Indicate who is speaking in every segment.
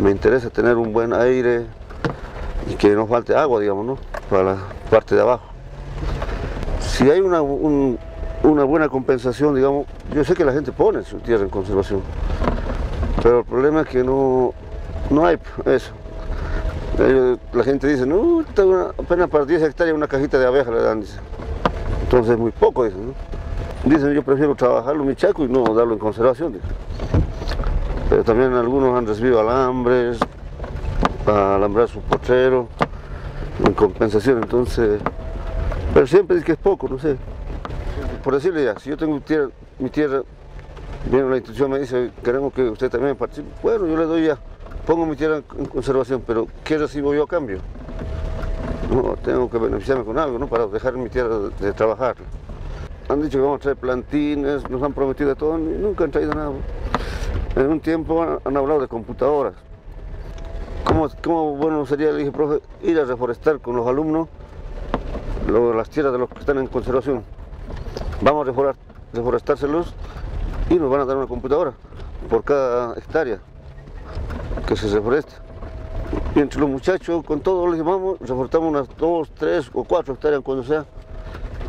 Speaker 1: me interesa tener un buen aire y que no falte agua, digamos, ¿no? Para la parte de abajo. Si hay una, un- una buena compensación, digamos, yo sé que la gente pone su tierra en conservación, pero el problema es que no, no hay eso. Ellos- la gente dice, no, está apenas para 10 hectáreas una cajita de abejas le dan, dice. Entonces es muy poco, dicen, ¿no? Dicen, yo prefiero trabajarlo mi chaco y no darlo en conservación. Pero también algunos han recibido alambres para alambrar su potrero en compensación, entonces... Pero siempre dice que es poco, no sé. Por decirle ya, si yo tengo mi tierra, viene la institución me dice, queremos que usted también participe, bueno, yo le doy ya, pongo mi tierra en conservación, pero ¿qué recibo yo a cambio? No, tengo que beneficiarme con algo, ¿no? Para dejar mi tierra de, de trabajar. Han dicho que vamos a traer plantines, nos han prometido todo, y nunca han traído nada. En un tiempo han, hablado de computadoras. ¿Cómo, ¿Cómo bueno sería, le dije, profe, ir a reforestar con los alumnos lo- las tierras de los que están en conservación? Vamos a reforestárselos y nos van a dar una computadora por cada hectárea que se reforeste. Y entre los muchachos, con todo, les vamos, reforestamos unas dos, tres o cuatro hectáreas cuando sea,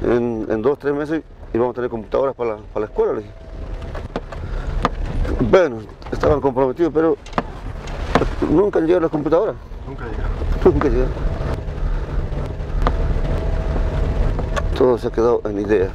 Speaker 1: en, en dos, tres meses, y vamos a tener computadoras para la, para la escuela, les dije. Bueno, estaban comprometidos, pero nunca han llegado las computadoras.
Speaker 2: Nunca llegaron.
Speaker 1: Nunca llegaron. Todo se ha quedado en ideas.